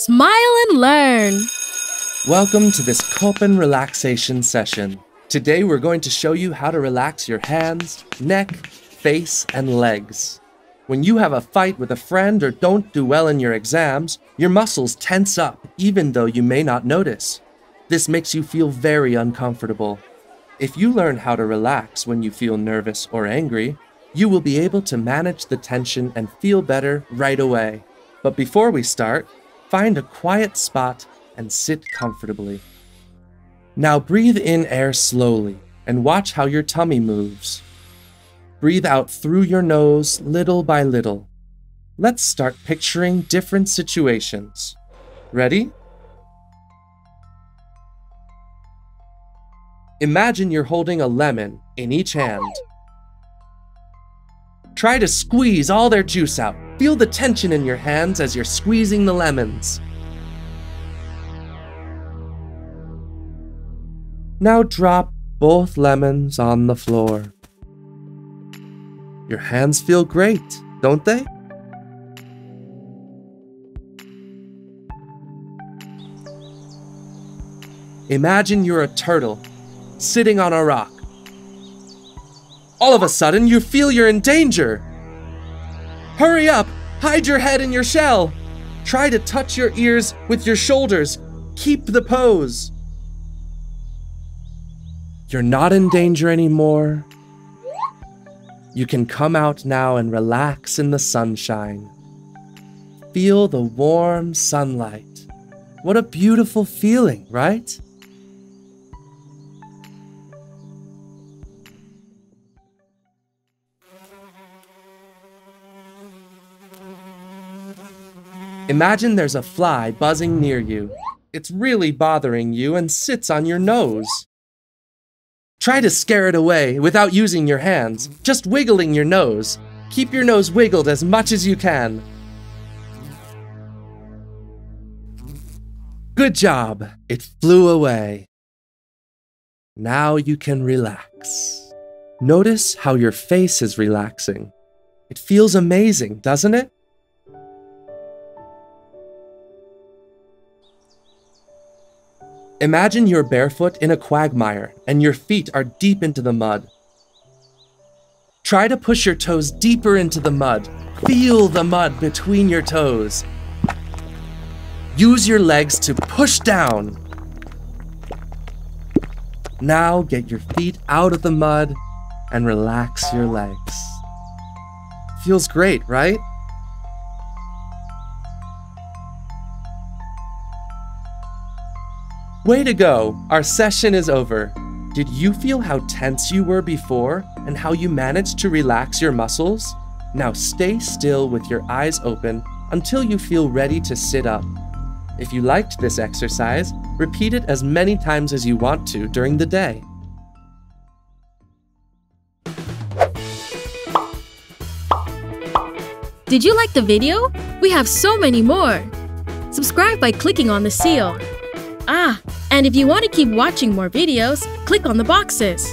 Smile and learn. Welcome to this Koeppen relaxation session. Today we're going to show you how to relax your hands, neck, face, and legs. When you have a fight with a friend or don't do well in your exams, your muscles tense up even though you may not notice. This makes you feel very uncomfortable. If you learn how to relax when you feel nervous or angry, you will be able to manage the tension and feel better right away. But before we start, Find a quiet spot and sit comfortably. Now breathe in air slowly and watch how your tummy moves. Breathe out through your nose little by little. Let's start picturing different situations. Ready? Imagine you're holding a lemon in each hand. Try to squeeze all their juice out. Feel the tension in your hands as you're squeezing the lemons. Now drop both lemons on the floor. Your hands feel great, don't they? Imagine you're a turtle sitting on a rock. All of a sudden, you feel you're in danger. Hurry up! Hide your head in your shell! Try to touch your ears with your shoulders. Keep the pose. You're not in danger anymore. You can come out now and relax in the sunshine. Feel the warm sunlight. What a beautiful feeling, right? Imagine there's a fly buzzing near you. It's really bothering you and sits on your nose. Try to scare it away without using your hands, just wiggling your nose. Keep your nose wiggled as much as you can. Good job! It flew away. Now you can relax. Notice how your face is relaxing. It feels amazing, doesn't it? Imagine you're barefoot in a quagmire and your feet are deep into the mud. Try to push your toes deeper into the mud. Feel the mud between your toes. Use your legs to push down. Now get your feet out of the mud and relax your legs. Feels great, right? Way to go! Our session is over. Did you feel how tense you were before and how you managed to relax your muscles? Now stay still with your eyes open until you feel ready to sit up. If you liked this exercise, repeat it as many times as you want to during the day. Did you like the video? We have so many more! Subscribe by clicking on the seal. Ah, and if you want to keep watching more videos, click on the boxes.